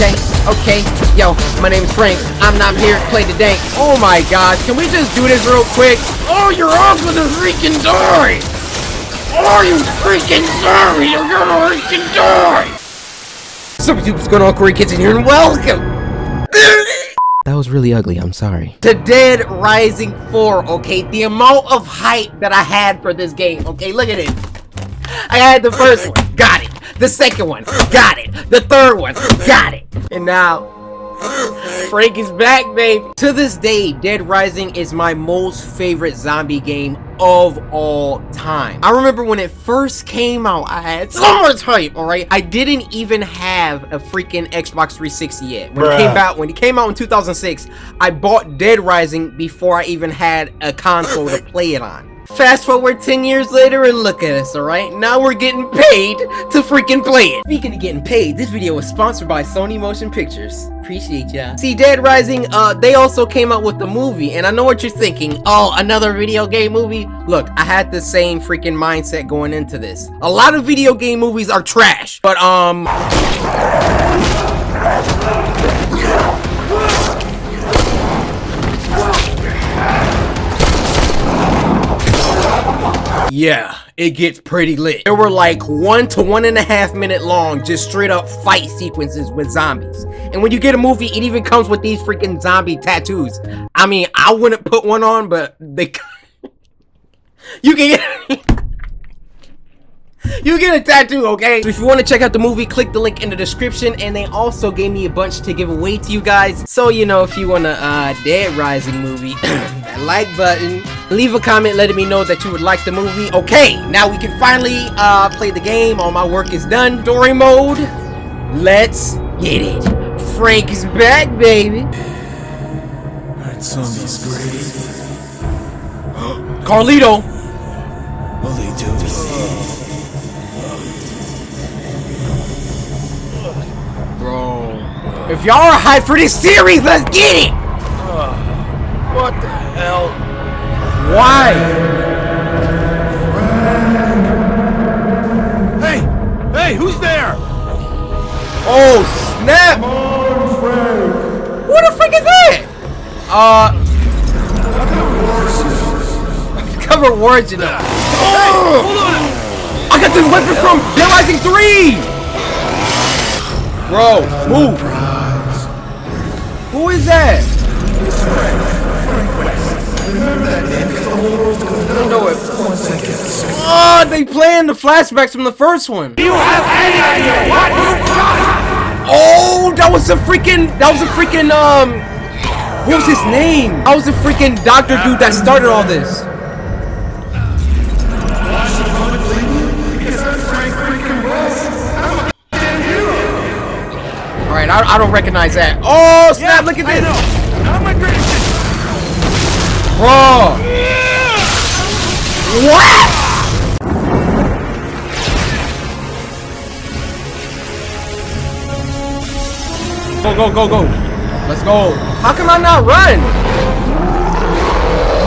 Okay, okay. Yo, my name is Frank. I'm not here to play the dank. Oh my god, can we just do this real quick? Oh, you're off with a freaking die! Oh, you freaking sorry! You're gonna freaking die! So, what's going on, CoryxKenshin here, and welcome! That was really ugly, I'm sorry. To Dead Rising 4, okay? The amount of hype that I had for this game, okay? Look at it. I had the first one, got it. The second one, got it. The third one, got it. And now, Frank is back, baby. To this day, Dead Rising is my most favorite zombie game of all time. I remember when it first came out, I had so much hype, alright? I didn't even have a freaking Xbox 360 yet. When Bruh. it came out, when it came out in 2006, I bought Dead Rising before I even had a console to play it on. Fast forward 10 years later and look at us, alright? Now we're getting paid to freaking play it. Speaking of getting paid, this video was sponsored by Sony Motion Pictures. Appreciate ya. See, Dead Rising, uh, they also came out with the movie, and I know what you're thinking. Oh, another video game movie? Look, I had the same freaking mindset going into this. A lot of video game movies are trash, but, um... Yeah, it gets pretty lit. There were like one to one and a half minute long, just straight up fight sequences with zombies. And when you get a movie, it even comes with these freaking zombie tattoos. I mean, I wouldn't put one on, but they. you can get. You get a tattoo, okay? If you want to check out the movie, click the link in the description. And they also gave me a bunch to give away to you guys. So, you know, if you want a uh, Dead Rising movie, that like button. Leave a comment letting me know that you would like the movie. Okay, now we can finally uh, play the game. All my work is done. Story mode. Let's get it. Frank is back, baby. That zombie's great. Carlito. If y'all are hyped for this series, let's get it. What the hell? Why? Hey! Hey, who's there? Oh, snap! Who the frick is that? Uh. Cover words, you know. Hey, hold on! I got this weapon from Dead Rising 3! Bro, move! Who is that? I don't know it. Oh, they playing the flashbacks from the first one. Do you have any idea what you've done? Oh, that was a freaking, that was a freaking, um, what was his name? That was the freaking doctor dude that started all this. Right, I, I don't recognize that. Oh, snap, look at I this. know. Not my greatest. Bro. What? Go, go, go, go. Let's go. How come I not run?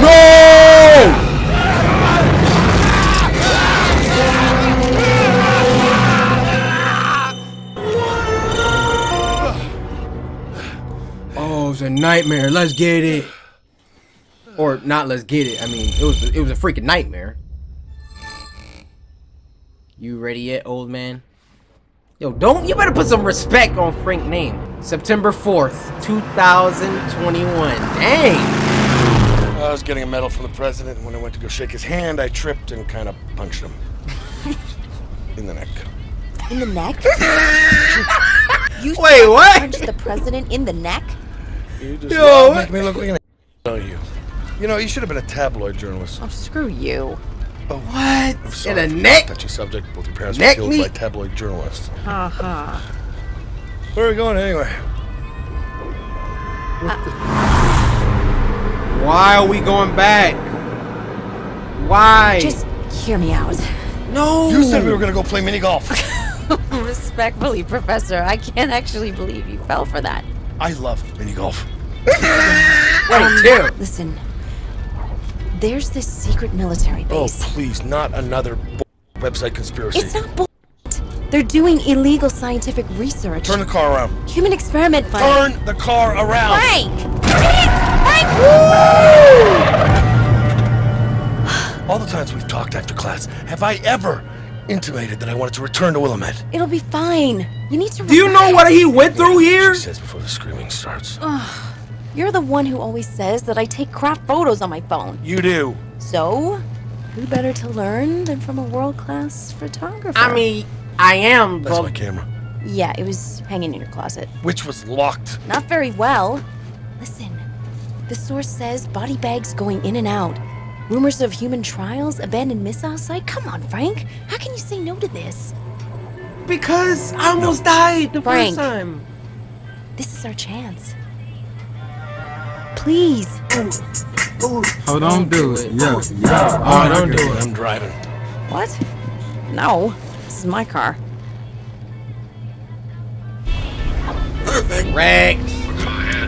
No! Nightmare. Let's get it. Or not let's get it. I mean, it was it was a freaking nightmare. You ready yet, old man? Yo, don't you better put some respect on Frank name. September 4th, 2021. Dang. I was getting a medal from the president, and when I went to go shake his hand, I tripped and kind of punched him. In the neck. In the neck? you Wait, what? punched the president in the neck? You just Yo, make me look like an Oh, you. You know, you should have been a tabloid journalist. Oh, screw you. But What? I'm In sorry a for neck? that Touchy subject. Both your parents Neck were killed me? by tabloid journalists. Ha ha. Where are we going anyway? Uh. Why are we going back? Why? Just hear me out. no. You said we were gonna go play mini golf. Respectfully, Professor, I can't actually believe you fell for that. I love mini golf. Wait, um, Tim. Listen, there's this secret military oh, base. Oh, please, not another b- website conspiracy. it's not bull. They're doing illegal scientific research. Turn the car around. Human experiment fund. Turn the car around. Frank! All the times we've talked after class, have I ever intimated that I wanted to return to Willamette? It'll be fine. You need to. Do you know what he went through here? She says before the screaming starts. You're the one who always says that I take crap photos on my phone. You do. So, who better to learn than from a world class photographer? I mean, I am, That's my but camera. yeah, it was hanging in your closet. Which was locked. Not very well. Listen, the source says body bags going in and out. Rumors of human trials, abandoned missile site. Come on, Frank. How can you say no to this? because I almost died the Frank. first time. This is our chance. Please. Oh, don't do it. Yeah. Oh, don't do it. I'm driving. What? No. This is my car. Rex.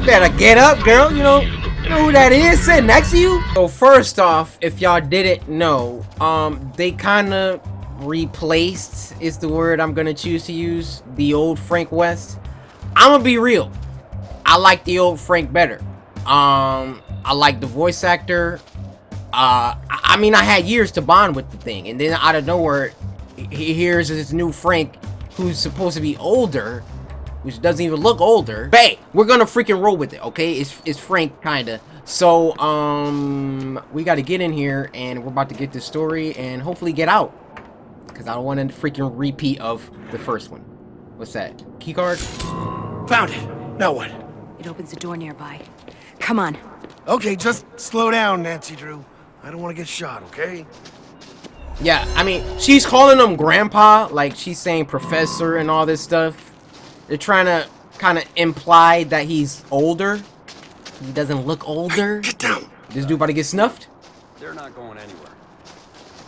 Better get up, girl. You know, you know who that is sitting next to you? So first off, if y'all didn't know, um, they kind of replaced is the word I'm gonna choose to use. The old Frank West. I'm gonna be real. I like the old Frank better. Um, I like the voice actor. Uh, I I mean, I had years to bond with the thing, and then out of nowhere, he hears this new Frank, who's supposed to be older, which doesn't even look older. Hey, we're gonna freaking roll with it, okay? It's it's Frank kinda. So um, we got to get in here, and we're about to get this story, and hopefully get out, cause I don't want a freaking repeat of the first one. What's that? Key card? Found it. Now what? It opens a door nearby. Come on. Okay, just slow down, Nancy Drew. I don't want to get shot, okay? Yeah, I mean, she's calling him grandpa, like she's saying professor and all this stuff. They're trying to kind of imply that he's older. He doesn't look older. Get down. This dude about to get snuffed? They're not going anywhere.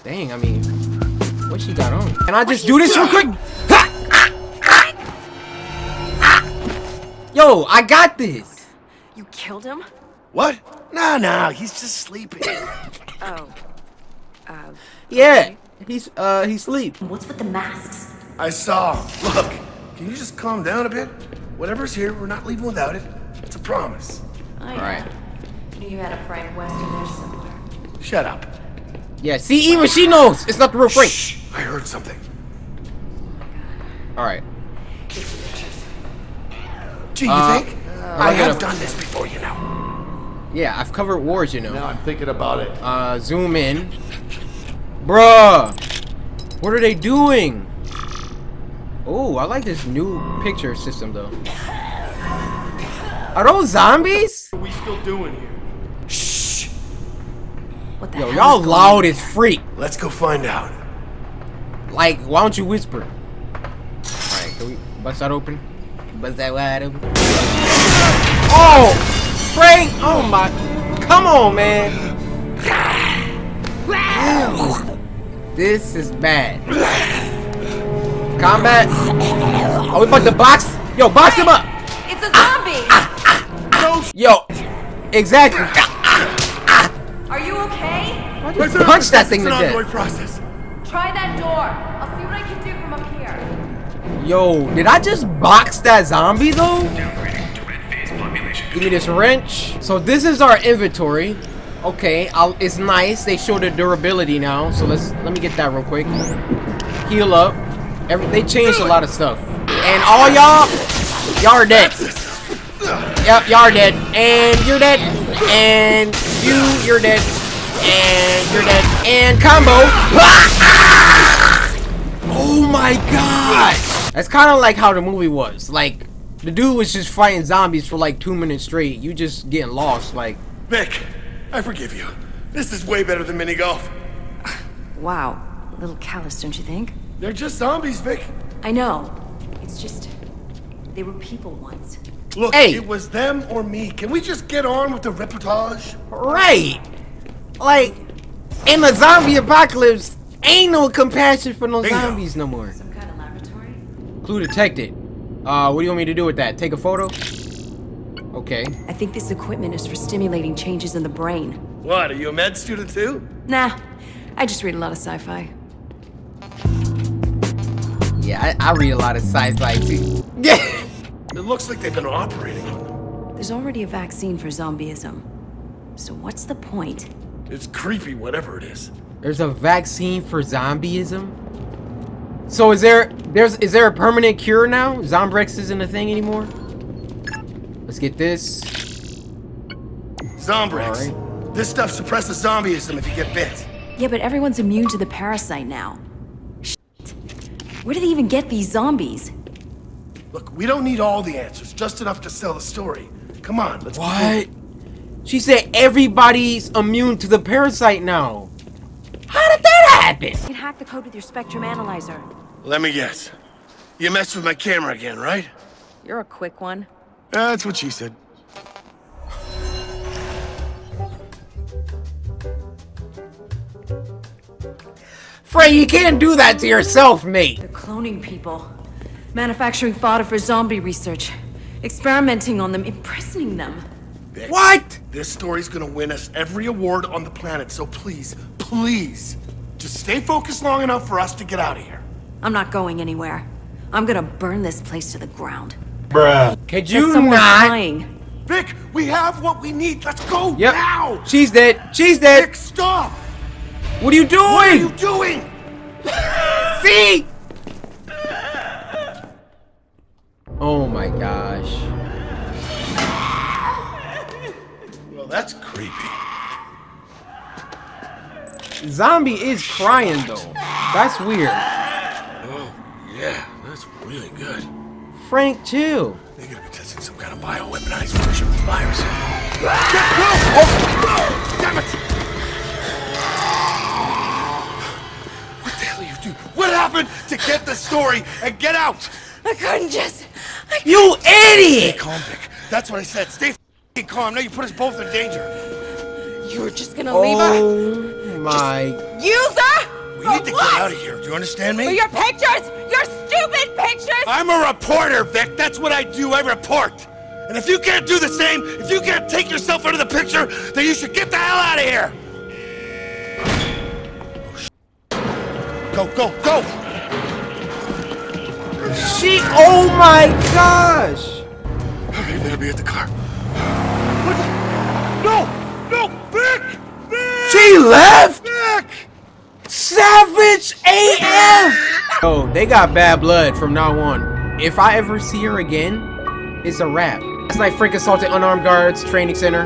Dang, I mean, what she got on? Can I just do this real quick? Yo, I got this. You killed him? What? Nah, nah, he's just sleeping. Oh. Yeah, he's uh he sleep. What's with the masks? I saw. Look, can you just calm down a bit? Whatever's here, we're not leaving without it. It's a promise. Oh, All right. Knew you had a Frank West in there somewhere. Shut up. Yeah, see, even she knows it's not the real Frank. Shh, I heard something. All right. Gee, you Uh, think? I I have done this before, you know. Yeah, I've covered wars, you know. Now I'm thinking about it. Uh, zoom in. Bruh! What are they doing? Oh, I like this new picture system though. Are those zombies? What are we still doing here? Shh. What the Yo, y'all loud as freak. Let's go find out. Like, why don't you whisper? Alright, can we bust that open? Bust that wide open. Oh! Frank! Oh my. Come on, man. This is bad. Combat. Are we about to box? Yo, box him up! It's a zombie! Yo, exactly. Are you okay? Punch that thing to it's an ongoing death. process. Try that door. Yo, did I just box that zombie though? Give me this wrench. So this is our inventory. Okay, I'll, it's nice. They show the durability now. So let's let me get that real quick. Heal up. Every, they changed a lot of stuff. And all y'all, y'all are dead. Yep, y'all are dead. And you're dead. And you, you're dead. And you're dead. And combo. Oh my god! That's kind of like how the movie was. Like, the dude was just fighting zombies for like two minutes straight. You just getting lost. Like, Vic, I forgive you. This is way better than mini golf. Wow. A little callous, don't you think? They're just zombies, Vic. I know. It's just. They were people once. Look, Hey. it was them or me. Can we just get on with the reportage? right? Like, in the zombie apocalypse, ain't no compassion for no Bingo. zombies no more. Some kind of laboratory? Clue detected. Uh, what do you want me to do with that? Take a photo? Okay. I think this equipment is for stimulating changes in the brain. What, are you a med student too? Nah, I just read a lot of sci fi. Yeah, I, I read a lot of sci-fi too. Yeah. It looks like they've been operating on them. There's already a vaccine for zombieism. So what's the point? It's creepy, whatever it is. There's a vaccine for zombieism. So is there there's is there a permanent cure now? Zombrex isn't a thing anymore. Let's get this. Zombrex. Alright. This stuff suppresses zombieism if you get bit. Yeah, but everyone's immune to the parasite now. Shit. Where do they even get these zombies? Look, we don't need all the answers, just enough to sell the story. Come on, let's What? She said everybody's immune to the parasite now. How did that happen? You can hack the code with your spectrum analyzer. Let me guess. You messed with my camera again, right? You're a quick one. That's what she said. Frey, you can't do that to yourself, mate. They're cloning people. Manufacturing fodder for zombie research. Experimenting on them, imprisoning them. What? This story's gonna win us every award on the planet, so please, please, just stay focused long enough for us to get out of here. I'm not going anywhere. I'm gonna burn this place to the ground. Bruh. Could Get you someone not? dying. Vic, we have what we need. Let's go Yep. now. She's dead. She's dead. Vic, stop. What are you doing? What are you doing? See? Oh my gosh. Well, that's creepy. Zombie is crying though. That's weird. Oh, yeah, that's really good. Frank, too. They gotta be testing some kind of bioweaponized version of the virus. No! Oh! Damn it! What the hell are you doing? What happened to get the story and get out? I couldn't just. I You idiot! Calm, Vic. That's what I said. Stay f***ing calm. Now you put us both in danger. You were just gonna leave her? Oh my. User? We For need to what? get out of here. Do you understand For me? your pictures? Your stupid pictures? I'm a reporter, Vic. That's what I do. I report. And if you can't do the same, if you can't take yourself out of the picture, then you should get the hell out of here. Go, go, go! She. Oh my gosh. You better be at the car. What the? No! No! Vic! Vic! She left. Savage AF. Oh, they got bad blood from now on. If I ever see her again, it's a wrap. Last like Frank assaulted unarmed guards training center.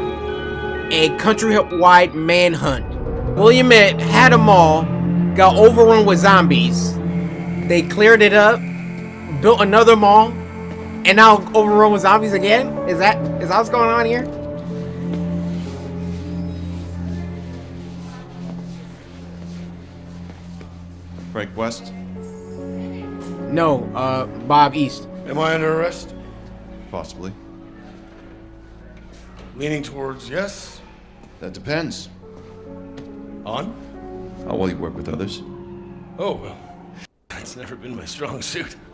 A countrywide manhunt. Willamette had them all. Got overrun with zombies. They cleared it up. Built another mall. And now overrun with zombies again? Is that is that what's going on here? Frank West? No, uh, Bob East. Am I under arrest? Possibly. Leaning towards yes. That depends. On? How well you work with others. Oh, well. That's never been my strong suit.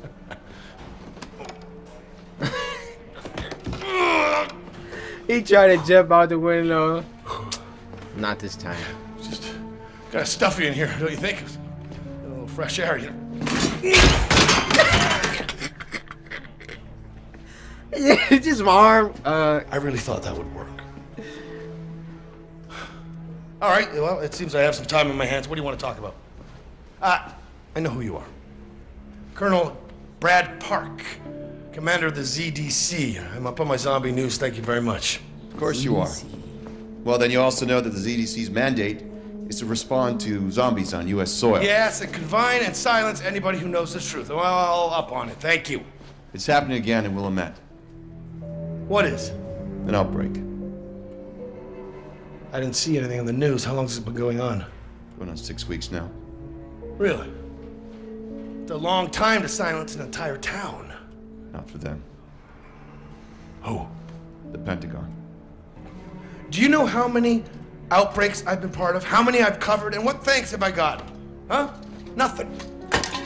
He tried to jump out the window. Not this time. Just kind of stuffy in here, don't you think? A little fresh air, you know. just my arm. Uh, I really thought that would work. All right, well, it seems I have some time on my hands. What do you want to talk about? Ah, I know who you are. Colonel Brad Park, commander of the ZDC. I'm up on my zombie news, thank you very much. Of course you are. Well, then you also know that the ZDC's mandate is to respond to zombies on U.S. soil. Yes, and confine and silence anybody who knows the truth. Well, I'll up on it, thank you. It's happening again in Willamette. What is? An outbreak. I didn't see anything on the news. How long has it been going on? Going on six weeks now. Really? It's a long time to silence an entire town. Not for them. Who? The Pentagon. Do you know how many outbreaks I've been part of? How many I've covered? And what thanks have I gotten? Huh? Nothing.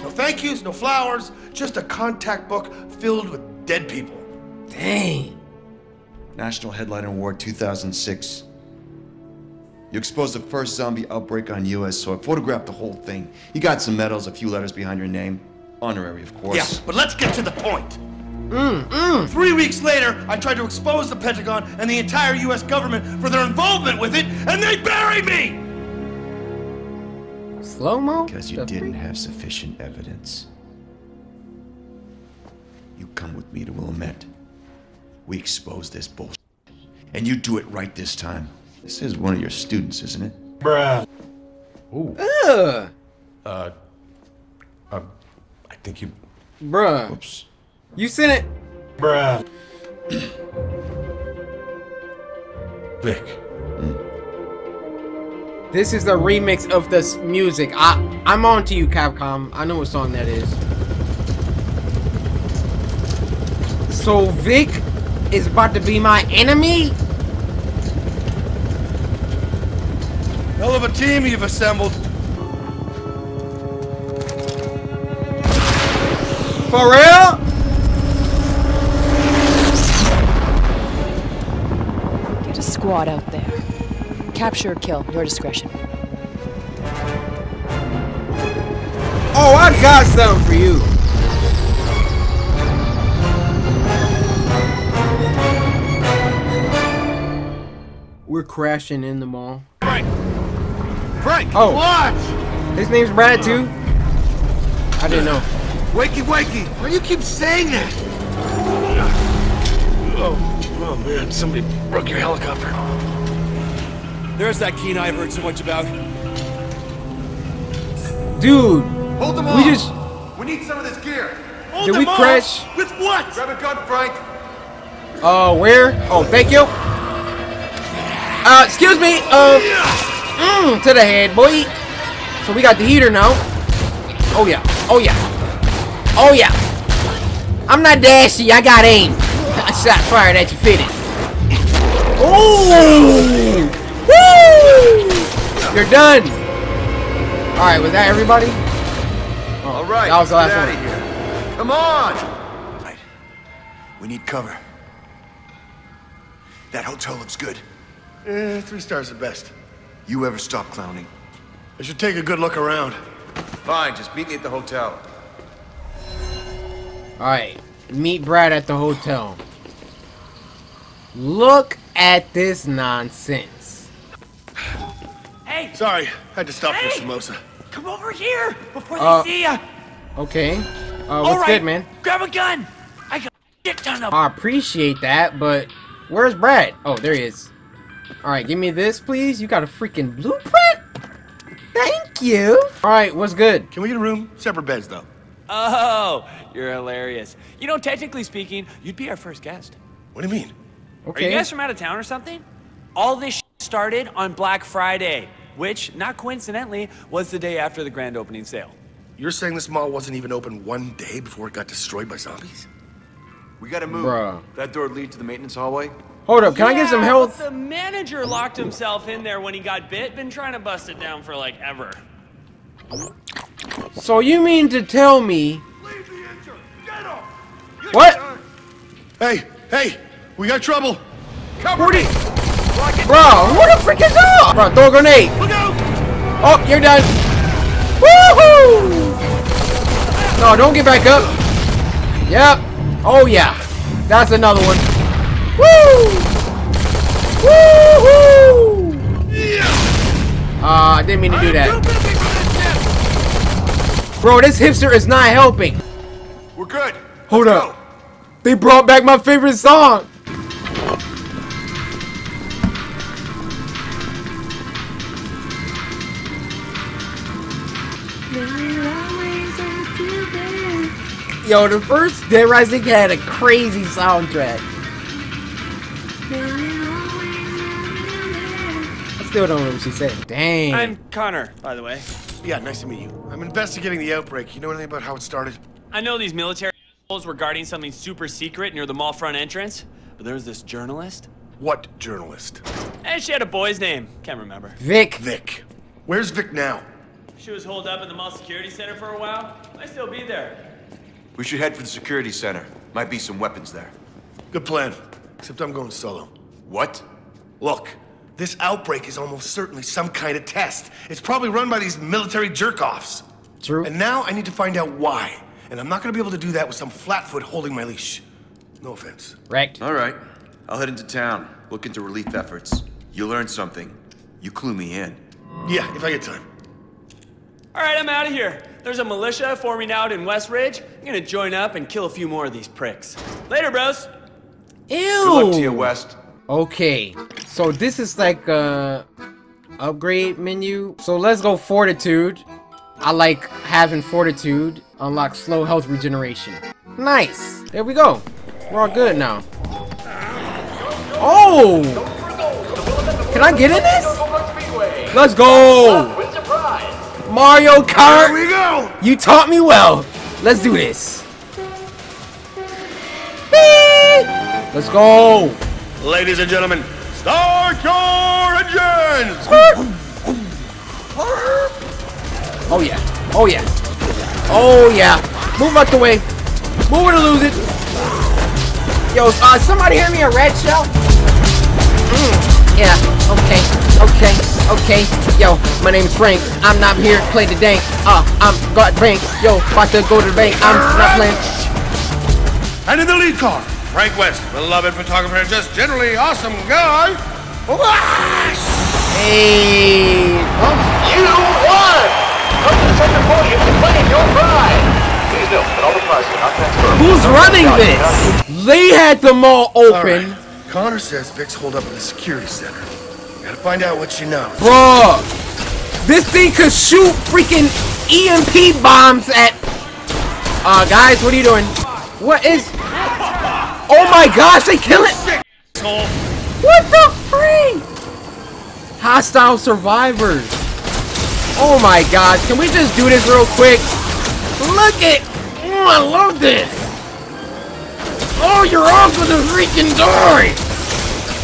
No thank yous, no flowers, just a contact book filled with dead people. dang. National Headliner Award 2006. You exposed the first zombie outbreak on U.S. soil. Photographed the whole thing. You got some medals, a few letters behind your name. Honorary, of course. Yeah, but let's get to the point. Three weeks later, I tried to expose the Pentagon and the entire U.S. government for their involvement with it, and they buried me! Slow mo? Because you didn't have sufficient evidence. You come with me to Willamette. We expose this bullshit. And you do it right this time. This is one of your students, isn't it? Bruh. Ooh. Ugh. Uh, uh, I think you. Bruh. Oops. You sent it. Bruh. Vic. Hmm? This is the remix of this music. I I'm on to you, Capcom. I know what song that is. So Vic is about to be my enemy? Hell of a team you've assembled. For real? Squad out there. Capture or kill, your discretion. Oh, I got something for you. We're crashing in the mall. Frank! Frank! Oh. Watch! His name's Brad too. I didn't know. Wakey, wakey! Why do you keep saying that? Oh, oh man, somebody broke your helicopter. There's that Kenai I've heard so much about. Dude, Hold them we just We need some of this gear. Hold Did them we off! crash? With what? Grab a gun, Frank. uh where? Oh, thank you. Uh, excuse me. Uh, mm, to the head, boy. So we got the heater now. Oh yeah. Oh yeah. Oh yeah. I'm not dashy. I got aim. I shot fired at you fitted. Ooh! Woo! You're done. All right, was that everybody? Oh, All right, That was the last one. here. Come on. Right. We need cover. That hotel looks good. Eh, three stars at best. You ever stop clowning? I should take a good look around. Fine, just meet me at the hotel. All right, meet Brad at the hotel. Look at this nonsense. Hey, Sorry, had to stop for a Hey! samosa. come over here before they Uh, see ya. Okay, uh, All what's right, good, man? Grab a gun. I got shit ton of. I appreciate that, but where's Brad? Oh, there he is. All right, give me this, please. You got a freaking blueprint? Thank you. All right, what's good? Can we get a room? Separate beds, though. Oh, you're hilarious. You know, technically speaking, you'd be our first guest. What do you mean? Are you guys from out of town or something? All this sh- started on Black Friday, which, not coincidentally, was the day after the grand opening sale. You're saying this mall wasn't even open one day before it got destroyed by zombies? We gotta move. Bruh. That door lead to the maintenance hallway. Hold up, can I get some Yeah, health? The manager locked himself in there when he got bit. Been trying to bust it down for like ever. So you mean to tell me? What? Hey, hey, we got trouble. Who did? Bro, who the frick is up? Bro, throw a grenade. Look out! Oh, you're done. Woohoo! No, don't get back up. Yep. Oh yeah. That's another one. Woo! Woohoo! Uh, I didn't mean to do that. Bro, this hipster is not helping. We're good. Hold Let's up. They brought back my favorite song. Yo, the first Dead Rising had a crazy soundtrack. I still don't know what she said. Dang. I'm Connor, by the way. Yeah, nice to meet you. I'm investigating the outbreak. You know anything about how it started? I know these military assholes were guarding something super secret near the mall front entrance, but there was this journalist, What journalist? and she had a boy's name. Can't remember. Vic. Vic. Where's Vic now? She was holed up in the mall security center for a while. Might still be there. Go. We should head for the security center. Might be some weapons there. Good plan. Except I'm going solo. What? Look, this outbreak is almost certainly some kind of test. It's probably run by these military jerk-offs. True. And now I need to find out why. And I'm not gonna be able to do that with some flatfoot holding my leash. No offense. Wrecked. All right. I'll head into town, look into relief efforts. You learn something. You clue me in. Yeah, if I get time. All right, I'm out of here. There's a militia forming out in West Ridge. I'm gonna join up and kill a few more of these pricks. Later, bros. Ew. Good luck to you, West. Okay, so this is like a upgrade menu. So let's go fortitude. I like having fortitude. Unlock slow health regeneration. Nice. There we go. We're all good now. Oh! Can I get in this? Let's go! Mario Kart! Here we go! You taught me well. Let's do this. Beep. Let's go. Ladies and gentlemen, start your engines! Oh yeah. Oh yeah. Oh yeah. Move out the way. Move it or lose it. Yo, uh, somebody hear me a red shell? Mm, yeah. Okay. Okay. Okay. Yo, my name's Frank. I'm not here to play the dank. Uh, I'm got bank. Yo, about to go to the bank. I'm not playing. And in the lead car, Frank West, beloved photographer and just generally awesome guy. Hey. You won! Come to the center podium to claim your prize! Please note that all the prizes are not transferable. Who's running this? They had them all open. Connor says Vic's holed up in the security center. Gotta find out what she knows. Bruh, this thing could shoot freaking EMP bombs at. Uh, guys, what are you doing? What is? Oh my gosh, they kill it! What the freak? Hostile survivors. Oh my gosh, can we just do this real quick? Look at. Oh, I love this. Oh, you're all gonna freaking die.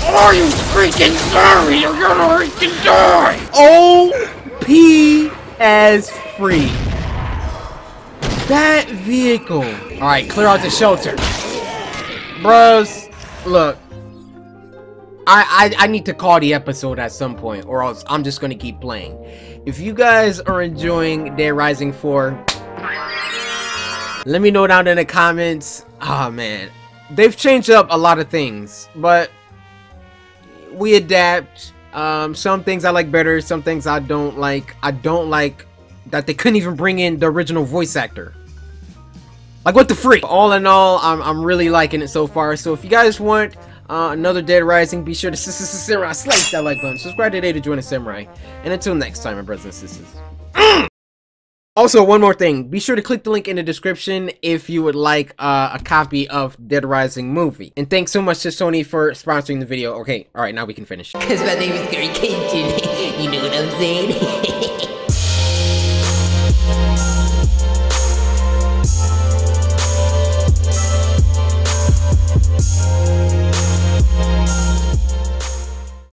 Oh, you freaking sorry, you're gonna freaking die! OP as free. That vehicle. Alright, clear out the shelter. Bros, look. I, I I need to call the episode at some point, or else I'm just gonna keep playing. If you guys are enjoying Dead Rising 4, let me know down in the comments. Ah man, they've changed up a lot of things, but we adapt. Um, some things I like better, some things I don't like. I don't like that they couldn't even bring in the original voice actor. Like what the freak? All in all, I'm I'm really liking it so far. So if you guys want uh, another Dead Rising, be sure to samurai slice that like button. Subscribe today to join a samurai. And until next time, my brothers and sisters. Also, one more thing. Be sure to click the link in the description if you would like uh, a copy of Dead Rising movie. And thanks so much to Sony for sponsoring the video. Okay, alright, now we can finish. Cause my name is Gary Cajun. you know what I'm saying?